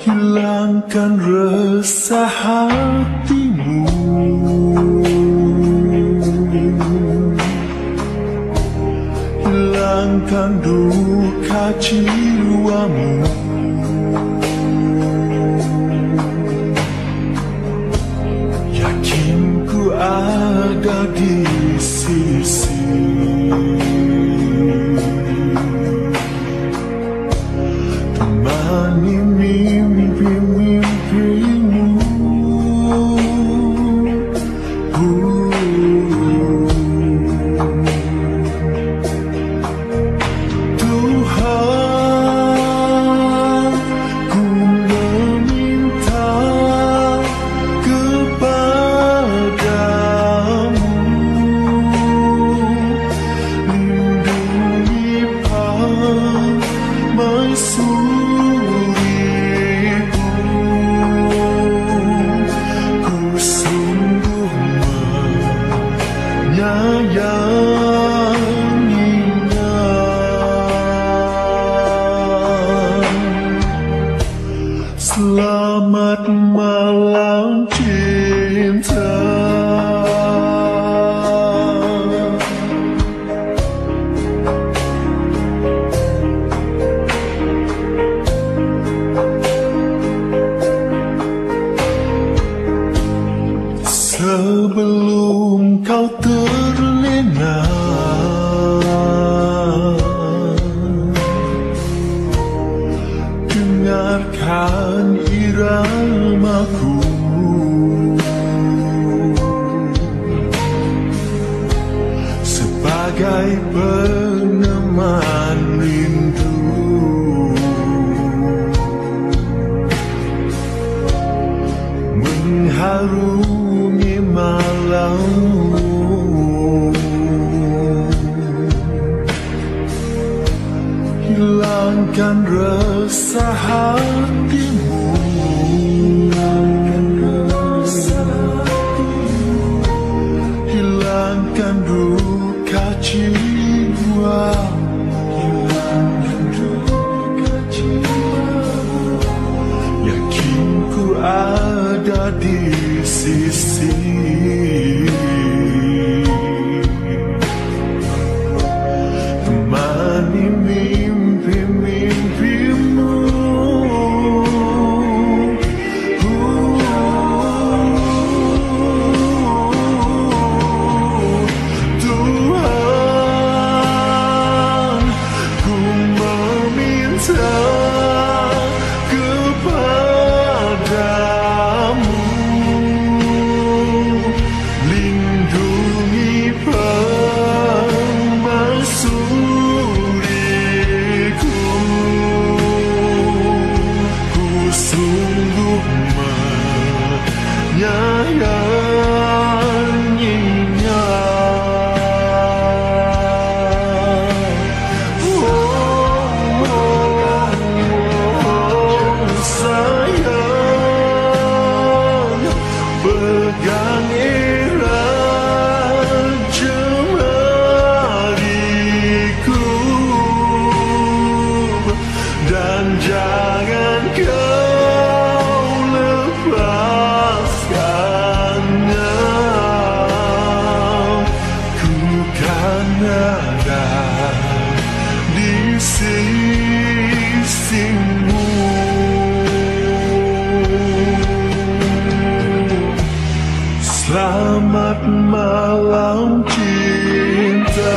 hilangkan resah hatimu. Hilangkan duka jiwamu menyayanginya Selamat malam cinta Sebagai peneman rindu. Mengharungi malammu Hilangkan resah hatimu duka jiwa ada di sisimu. Selamat malam cinta.